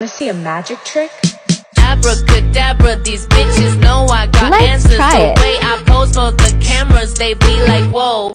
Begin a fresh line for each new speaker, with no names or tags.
Wanna see a magic trick?
Abracadabra, these bitches know I got
Let's
answers.
try it.
the way I pose for the cameras, they be like, whoa.